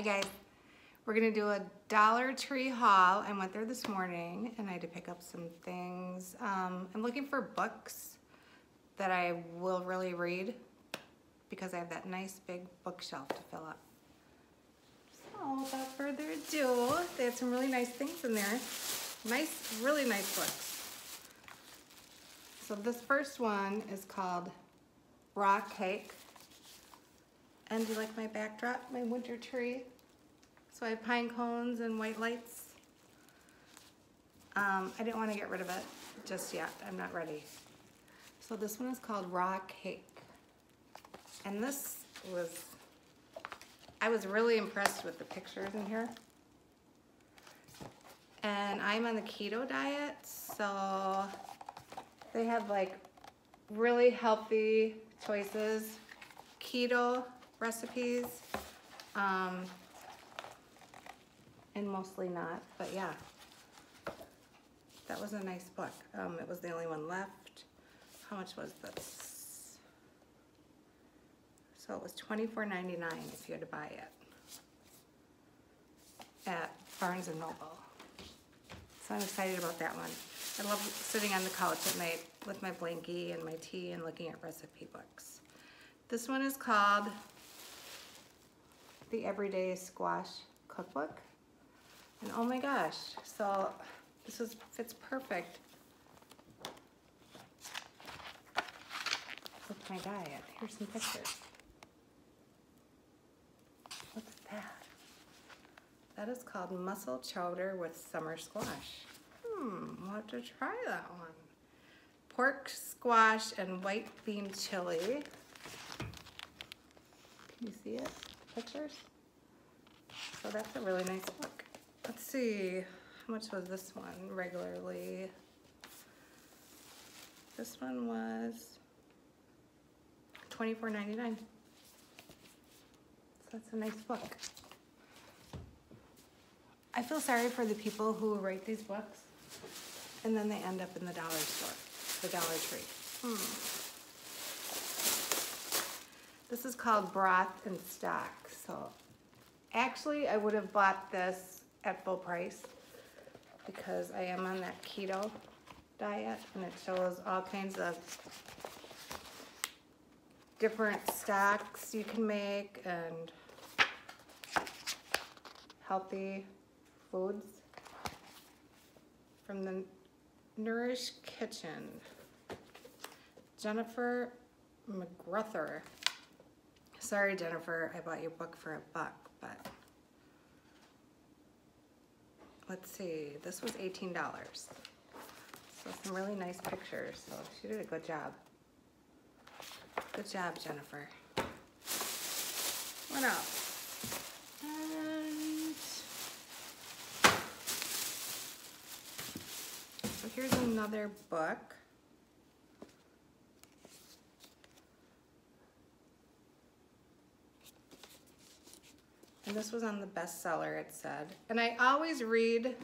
Hi guys. We're gonna do a Dollar Tree haul. I went there this morning and I had to pick up some things. Um, I'm looking for books that I will really read because I have that nice big bookshelf to fill up. So without further ado, they had some really nice things in there. Nice, really nice books. So this first one is called Raw Cake. And do you like my backdrop, my winter tree? So I have pine cones and white lights. Um, I didn't want to get rid of it just yet. I'm not ready. So this one is called Raw Cake. And this was, I was really impressed with the pictures in here. And I'm on the keto diet, so they have like really healthy choices, keto recipes. Um, and mostly not, but yeah. That was a nice book. Um, it was the only one left. How much was this? So it was $24.99 if you had to buy it at Barnes & Noble. So I'm excited about that one. I love sitting on the couch at night with my blankie and my tea and looking at recipe books. This one is called The Everyday Squash Cookbook. And oh my gosh, so this is fits perfect with my diet. Here's some pictures. What's that? That is called mussel chowder with summer squash. Hmm, we'll have to try that one. Pork squash and white bean chili. Can you see it? Pictures? So that's a really nice book. Let's see, how much was this one regularly? This one was $24.99. So that's a nice book. I feel sorry for the people who write these books and then they end up in the dollar store, the Dollar Tree. Hmm. This is called Broth and Stock. So actually I would have bought this at full price because I am on that keto diet and it shows all kinds of different stocks you can make and healthy foods from the Nourished Kitchen. Jennifer McGruther. Sorry, Jennifer, I bought your book for a buck, but let's see, this was $18. So some really nice pictures. So she did a good job. Good job, Jennifer. What else? So here's another book. And this was on the bestseller, it said. And I always read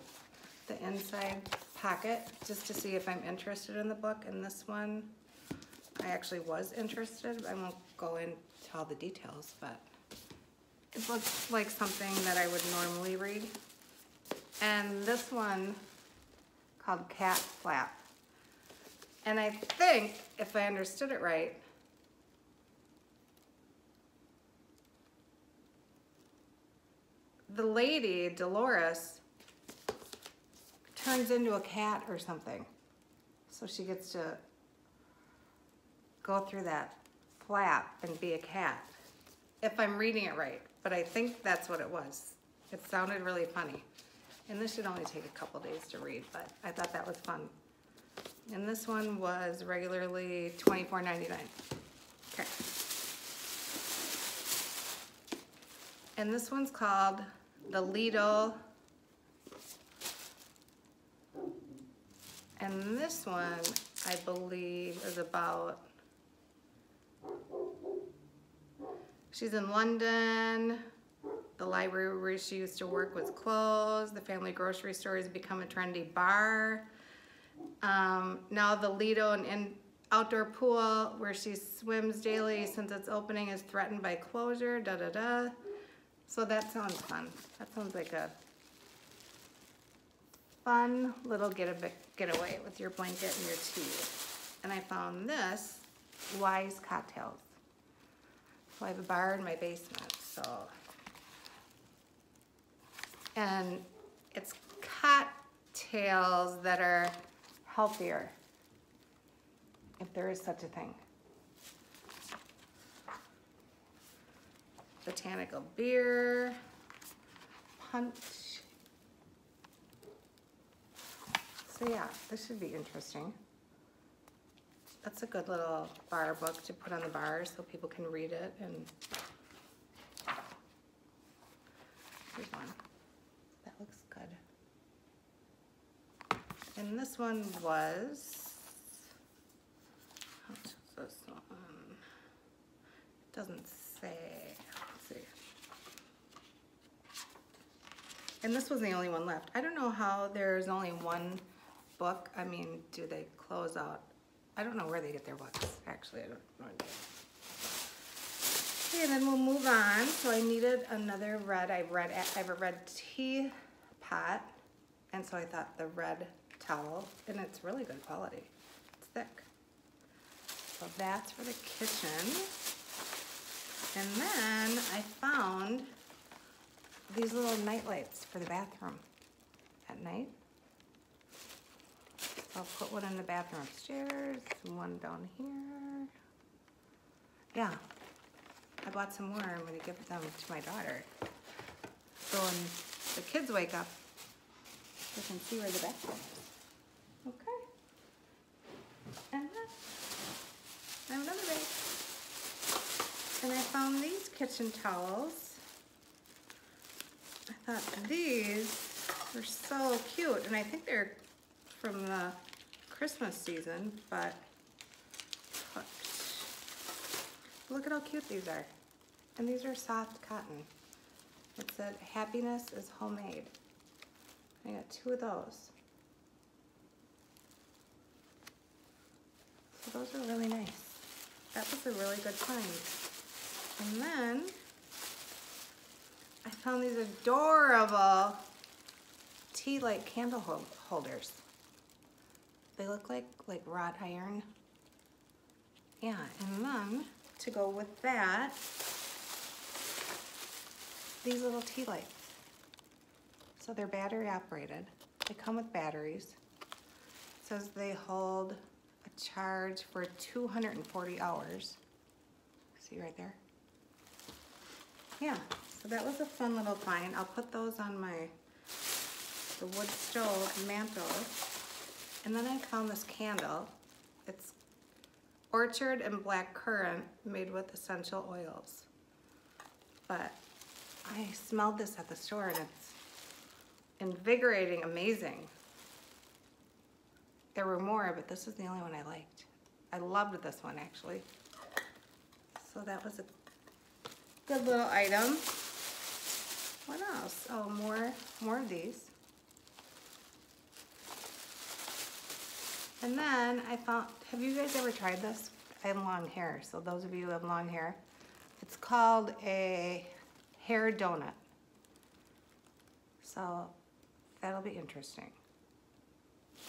the inside pocket just to see if I'm interested in the book. And this one, I actually was interested. I won't go into all the details, but it looks like something that I would normally read. And this one called Cat Flap. And I think, if I understood it right, the lady, Dolores, turns into a cat or something. So she gets to go through that flap and be a cat. If I'm reading it right, but I think that's what it was. It sounded really funny. And this should only take a couple days to read, but I thought that was fun. And this one was regularly $24.99. Okay. And this one's called the Lido. And this one, I believe, is about, she's in London. The library where she used to work was closed. The family grocery store has become a trendy bar. Um, now the Lido and in outdoor pool where she swims daily since its opening is threatened by closure, da da da. So that sounds fun. That sounds like a fun little get a getaway with your blanket and your tea. And I found this Wise Cocktails. So I have a bar in my basement, so. And it's cocktails that are healthier, if there is such a thing. Botanical beer, punch. So yeah, this should be interesting. That's a good little bar book to put on the bar so people can read it and here's one. That looks good. And this one was, this one? Doesn't say, let's see. And this was the only one left. I don't know how there's only one book. I mean, do they close out? I don't know where they get their books, actually. I don't know. Okay, and then we'll move on. So I needed another red. I read I have a red tea pot, and so I thought the red towel, and it's really good quality. It's thick. So that's for the kitchen. And then I these little night lights for the bathroom at night. I'll put one in the bathroom upstairs, one down here. Yeah, I bought some more. I'm gonna give them to my daughter. So when the kids wake up, they can see where the bathroom is. Okay. And then I have another bag. And I found these kitchen towels. I thought these were so cute, and I think they're from the Christmas season, but look at how cute these are. And these are soft cotton. It said, happiness is homemade. I got two of those. So those are really nice. That was a really good find. And then I found these adorable tea light candle holders. They look like like wrought iron. Yeah, and then to go with that, these little tea lights. So they're battery operated. They come with batteries. It says they hold a charge for 240 hours. See right there? Yeah, so that was a fun little find. I'll put those on my the wood stove mantle and then I found this candle. It's orchard and black currant made with essential oils. But I smelled this at the store and it's invigorating, amazing. There were more, but this is the only one I liked. I loved this one actually. So that was a good little item. What else? Oh, more, more of these. And then I found, have you guys ever tried this? I have long hair, so those of you who have long hair, it's called a hair donut. So that'll be interesting.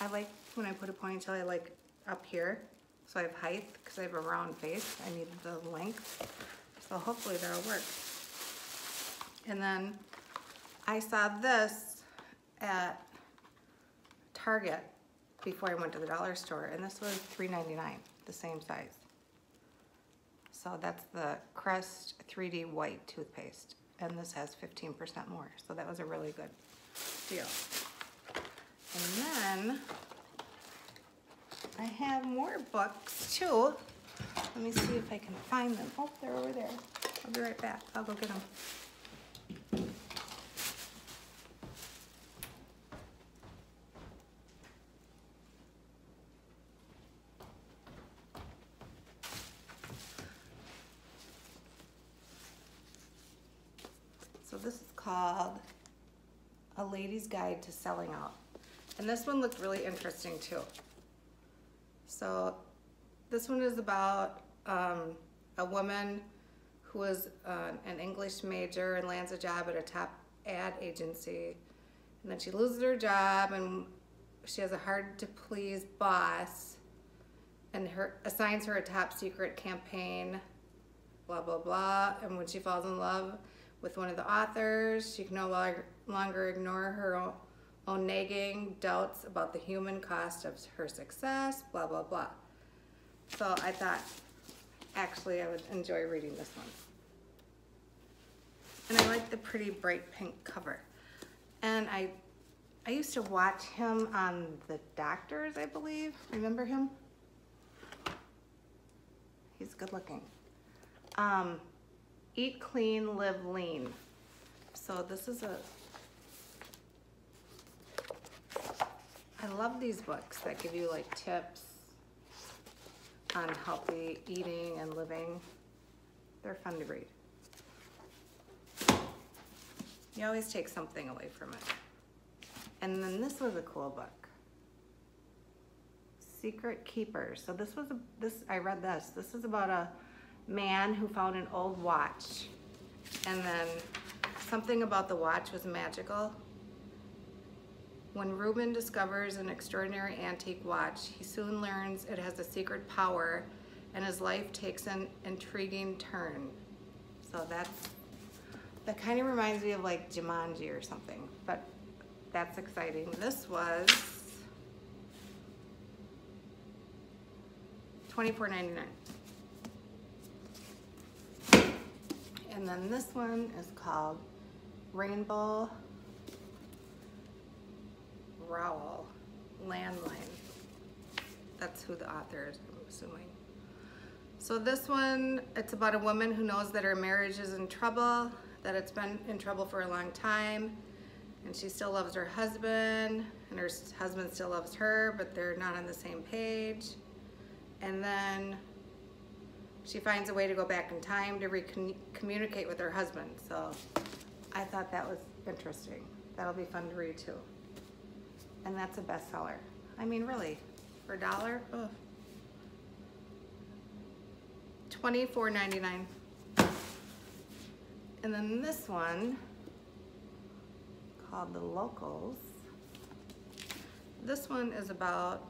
I like when I put a ponytail, I like up here. So I have height because I have a round face. I need the length. So hopefully that'll work. And then I saw this at Target before I went to the dollar store, and this was $3.99, the same size. So that's the Crest 3D White toothpaste, and this has 15% more, so that was a really good deal. And then I have more books too. Let me see if I can find them. Oh, they're over there. I'll be right back. I'll go get them. So this is called A Lady's Guide to Selling Out. And this one looked really interesting too. So this one is about um, a woman who is uh, an English major and lands a job at a top ad agency. And then she loses her job and she has a hard to please boss and her assigns her a top secret campaign, blah, blah, blah. And when she falls in love with one of the authors, she can no longer ignore her own, nagging doubts about the human cost of her success, blah, blah, blah. So I thought, actually, I would enjoy reading this one. And I like the pretty bright pink cover. And I, I used to watch him on The Doctors, I believe. Remember him? He's good looking. Um, Eat Clean, Live Lean. So this is a, I love these books that give you like tips on healthy eating and living. They're fun to read. You always take something away from it. And then this was a cool book. Secret Keepers. So this was a, this I read this. This is about a man who found an old watch and then something about the watch was magical. When Reuben discovers an extraordinary antique watch, he soon learns it has a secret power and his life takes an intriguing turn. So that's, that kind of reminds me of like Jumanji or something, but that's exciting. This was $24.99. And then this one is called Rainbow Rowell Landline. That's who the author is, I'm assuming. So this one, it's about a woman who knows that her marriage is in trouble, that it's been in trouble for a long time, and she still loves her husband, and her husband still loves her, but they're not on the same page. And then she finds a way to go back in time to communicate with her husband. So I thought that was interesting. That'll be fun to read too. And that's a bestseller. I mean, really, for a dollar? Oh. $24.99. And then this one, called The Locals. This one is about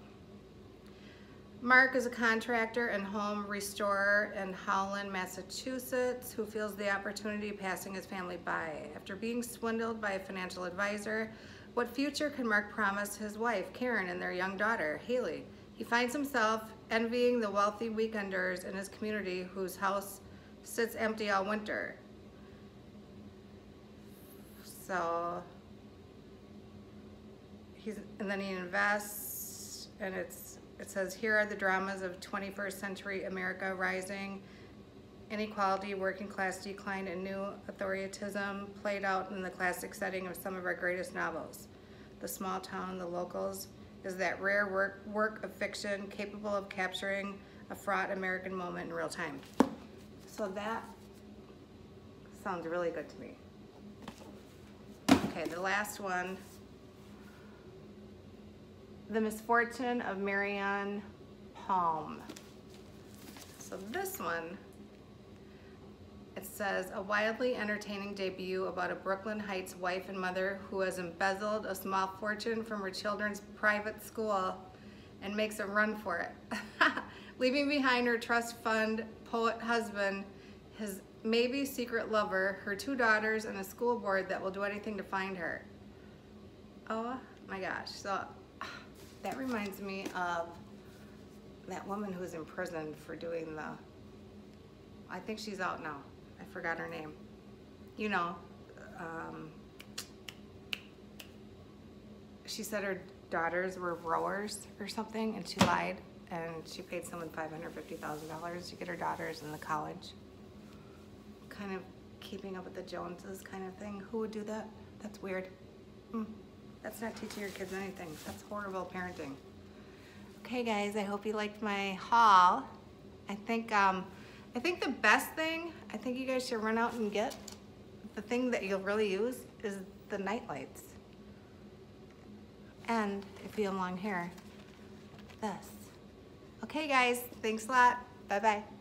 Mark is a contractor and home restorer in Howland, Massachusetts, who feels the opportunity passing his family by. After being swindled by a financial advisor, what future can Mark promise his wife, Karen, and their young daughter, Haley? He finds himself envying the wealthy weekenders in his community whose house sits empty all winter. So, he's, and then he invests, and it's it says, here are the dramas of 21st century America rising, inequality, working class decline, and new authoritism played out in the classic setting of some of our greatest novels. The small town, the locals, is that rare work, work of fiction capable of capturing a fraught American moment in real time. So that sounds really good to me. Okay, the last one the Misfortune of Marion Palm. So this one, it says, a wildly entertaining debut about a Brooklyn Heights wife and mother who has embezzled a small fortune from her children's private school and makes a run for it. Leaving behind her trust fund poet husband, his maybe secret lover, her two daughters, and a school board that will do anything to find her. Oh my gosh. So that reminds me of that woman who was in prison for doing the, I think she's out now. I forgot her name. You know, um, she said her daughters were rowers or something and she lied and she paid someone $550,000 to get her daughters in the college. Kind of keeping up with the Joneses kind of thing. Who would do that? That's weird. Mm. That's not teaching your kids anything. That's horrible parenting. Okay guys, I hope you liked my haul. I think, um, I think the best thing, I think you guys should run out and get, the thing that you'll really use is the night lights. And if you have long hair, this. Okay guys, thanks a lot. Bye-bye.